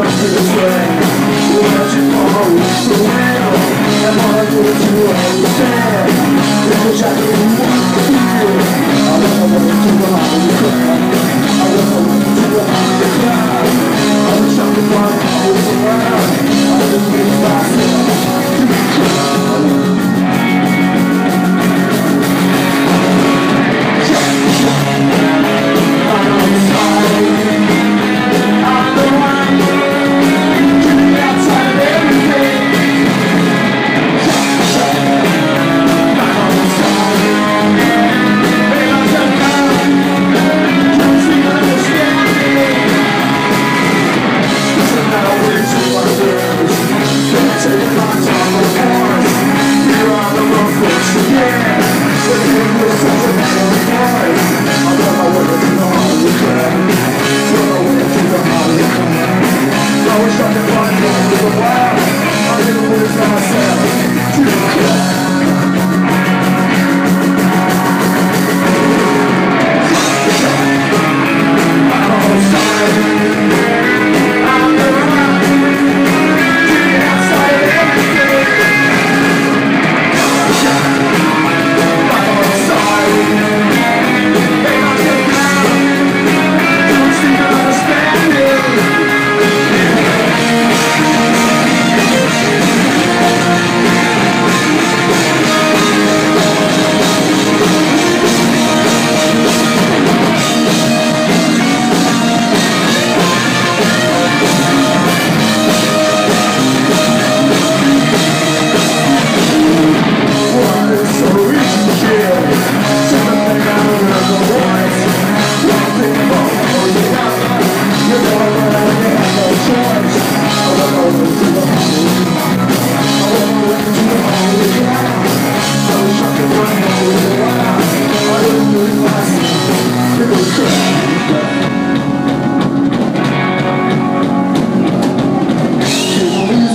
I don't know what to do, I'm sad. I don't know what to do, I'm sad. I don't know what to do, I'm sad. Are the yeah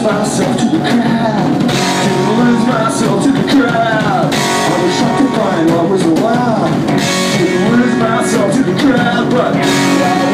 myself to the crowd To lose myself to the crowd. I was shocked to find I was alive To lose myself to the crowd But